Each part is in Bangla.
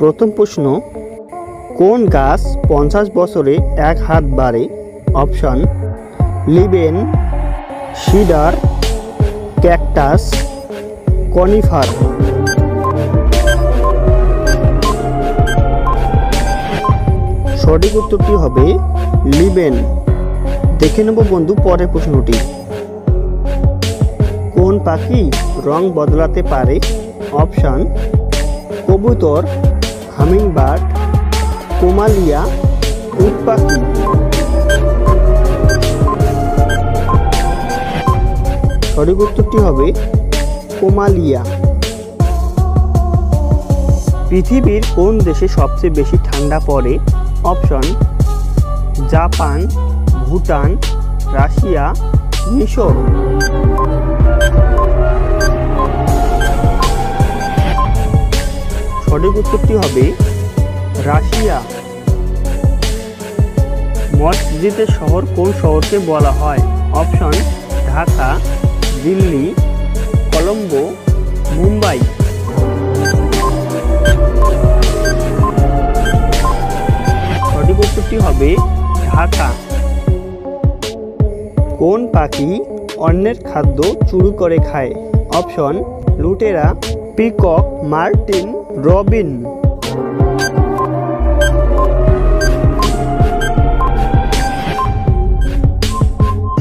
প্রথম প্রশ্ন, কোন গাছ পঞ্চাশ বছরে এক হাত বাড়ে? অপশন, লিবেন, সিডার, ক্যাকটাস, কনিফার। সঠিক উত্তরটি হবে লিবেন। দেখে নেব বন্ধু পরের প্রশ্নটি। কোন পাখি রং বদলাতে পারে? অপশন, কবুতর হামিংবার্ড, কোমালিয়া উট সঠিক উত্তরটি হবে কোমালিয়া। পৃথিবীর কোন দেশে সবচেয়ে বেশি ঠান্ডা পড়ে? অপশন, জাপান, ভুটান, রাশিয়া, মিশর। সঠিক উত্তরটি হবে রাশিয়া। মসজিদের শহর কোন শহরকে বলা হয়? অপশন, ঢাকা, দিল্লি, কলম্বো, মুম্বাই। সঠিক উত্তরটি হবে ঢাকা। কোন পাখি অন্যের খাদ্য চুরি করে খায়? অপশন, লুটেরা, পিকক, মার্টিন রবিন।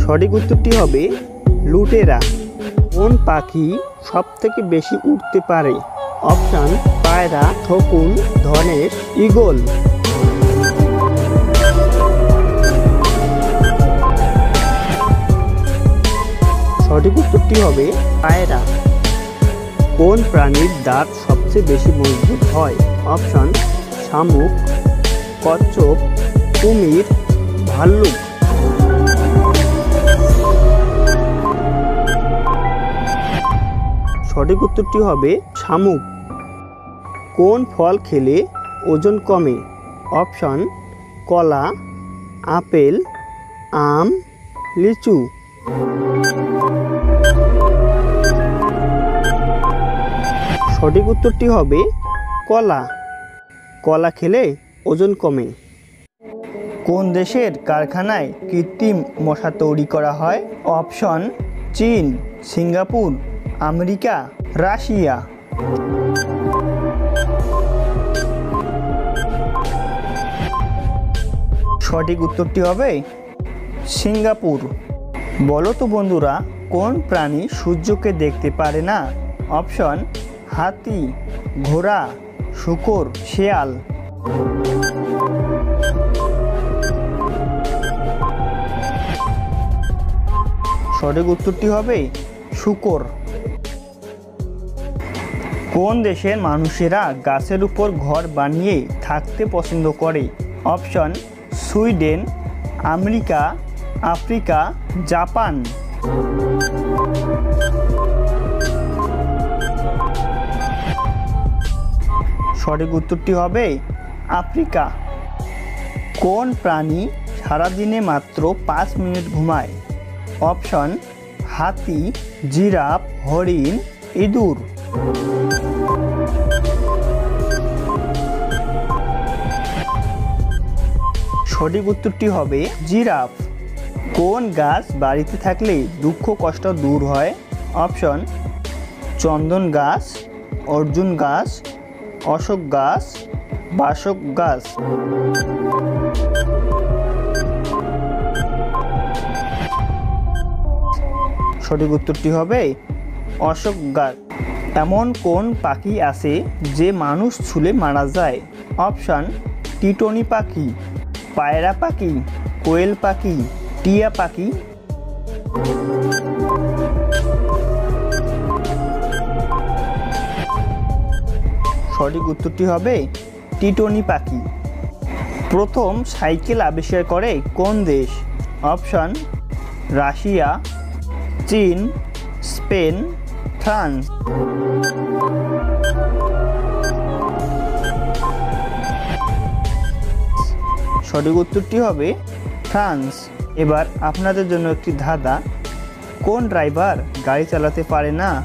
সঠিক উত্তরটি হবে লুটেরা। কোন পাখি সব থেকে বেশি উঠতে পারে? অপশান, পায়রা থকুন ধনেশ ইগল সঠিক উত্তরটি হবে পায়রা। কোন প্রাণীর দাঁত সবচেয়ে বেশি মজবুত হয়। অপশান, শামুক, কচ্ছপ, কুমির, ভাল্লুক। সঠিক উত্তরটি হবে শামুক। কোন ফল খেলে ওজন কমে? অপশন, কলা, আপেল, আম, লিচু। সঠিক উত্তরটি হবে কলা। কলা খেলে ওজন কমে। কোন দেশের কারখানায় কৃত্রিম মশা তৈরি করা হয়? অপশন, চীন, সিঙ্গাপুর, আমেরিকা, রাশিয়া। সঠিক উত্তরটি হবে সিঙ্গাপুর। বলো তো বন্ধুরা, কোন প্রাণী সূর্যকে দেখতে পারে না? অপশন হাতি, ঘোড়া, শুকর, শেয়াল। সঠিক উত্তরটি হবে শুকর। কোন দেশের মানুষেরা গাছের উপর ঘর বানিয়ে থাকতে পছন্দ করে? Option, Sweden, America, Africa, Japan. সঠিক উত্তরটি হবে আফ্রিকা। কোন প্রাণী সারাদিনে মাত্র পাঁচ মিনিট ঘুমায়? অপশন, হাতি, জিরাফ, হরিণ, ইঁদুর। সঠিক উত্তরটি হবে জিরাফ। কোন গাছ বাড়িতে থাকলে দুঃখ, কষ্ট দূর হয়? অপশন, চন্দন গাছ, অর্জুন গাছ অশোক গাছ বাসক গাছ। সঠিক উত্তরটি হবে অশোক গাছ। এমন কোন পাখি আছে যে মানুষ ছুলে মারা যায়? অপশান, টিটনি পাখি, পায়রা পাখি, কোয়েল পাখি, টিয়া পাখি। সঠিক উত্তরটি হবে টিটনি পাখি। প্রথম সাইকেল আবিষ্কার করে কোন দেশ? অপশন, রাশিয়া, চীন, স্পেন, ফ্রান্স। সঠিক উত্তরটি হবে ফ্রান্স। এবার আপনাদের জন্য একটি ধাঁধা, কোন ড্রাইভার গাড়ি চালাতে পারে না?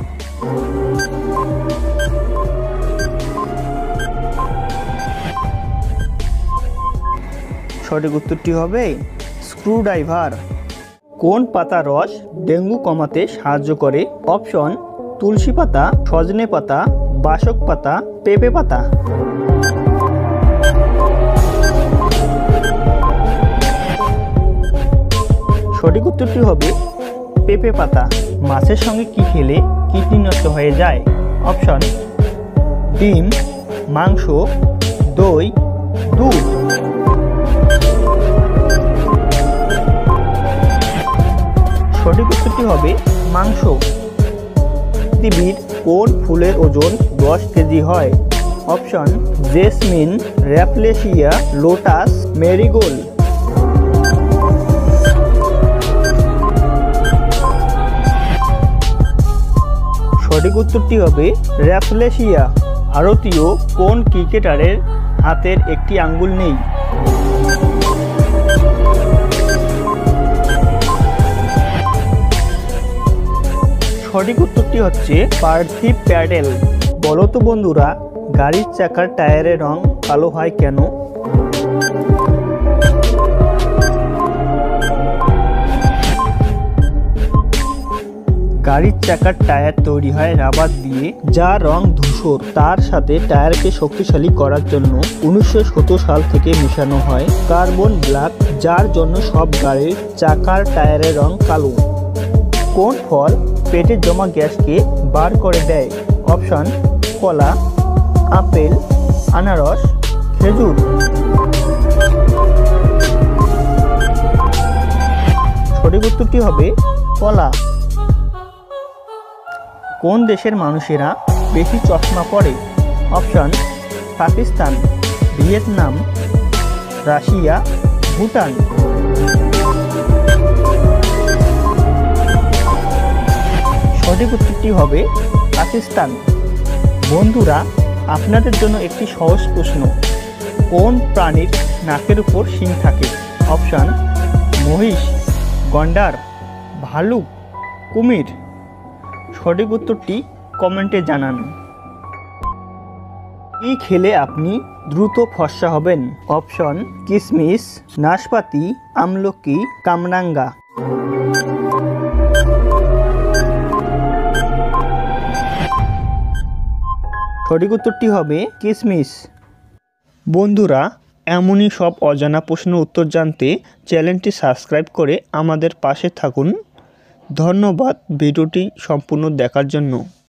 সঠিক উত্তরটি হবে স্ক্রুড্রাইভার। কোন পাতা রস ডেঙ্গু কমাতে সাহায্য করে? অপশন, তুলসী পাতা, সজনে পাতা, বাসক পাতা, পেঁপে পাতা। সঠিক উত্তরটি হবে পেঁপে পাতা। মাছের সঙ্গে কি খেলে কিডনি নষ্ট হয়ে যায়? অপশন, ডিম, মাংস, দই, দুধ। সঠিক উত্তরটি হবে মাংস। পৃথিবীর কোন ফুলের ওজন দশ কেজি হয়? Option, jasmine, rafflesia, lotus, marigold. সঠিক উত্তরটি হবে র্যাফলেশিয়া ভারতীয় কোন ক্রিকেটারের হাতের একটি আঙ্গুল নেই? সঠিক উত্তরটি হচ্ছে পার্থিব প্যাডেল। বলো তো বন্ধুরা, গাড়ির চাকার টায়ারের রং কালো হয় কেন? গাড়ির চাকার টায়ার তৈরি হয় রাবার দিয়ে, যা রং ধূসর। তার সাথে টায়ারকে শক্তিশালী করার জন্য উনিশশো সত্তর সাল থেকে মিশানো হয় কার্বন ব্ল্যাক, যার জন্য সব গাড়ির চাকার টায়ারের রং কালো। কোন ফল পেটে জমা গ্যাসকে বার করে দেয়। অপশন, কলা, আপেল, আনারস, খেজুর। সঠিক উত্তরটি হবে কলা। কোন দেশের মানুষেরা বেশি চশমা পরে? Option, Pakistan, Vietnam, Russia, Bhutan. সঠিক উত্তরটি হবে পাকিস্তান। বন্ধুরা, আপনাদের জন্য একটি সহজ প্রশ্ন। কোন প্রাণীর নাকের উপর শিং থাকে? অপশান, মহিষ, গন্ডার, ভালুক, কুমির। সঠিক উত্তরটি কমেন্টে জানান। কি খেলে আপনি দ্রুত ফর্সা হবেন? অপশন কিশমিশ নাশপাতি, আমলকি, কামরাঙ্গা। সঠিক উত্তরটি হবে কিসমিস। বন্ধুরা, এমনই সব অজানা প্রশ্ন উত্তর জানতে চ্যানেলটি সাবস্ক্রাইব করে আমাদের পাশে থাকুন। ধন্যবাদ ভিডিওটি সম্পূর্ণ দেখার জন্য।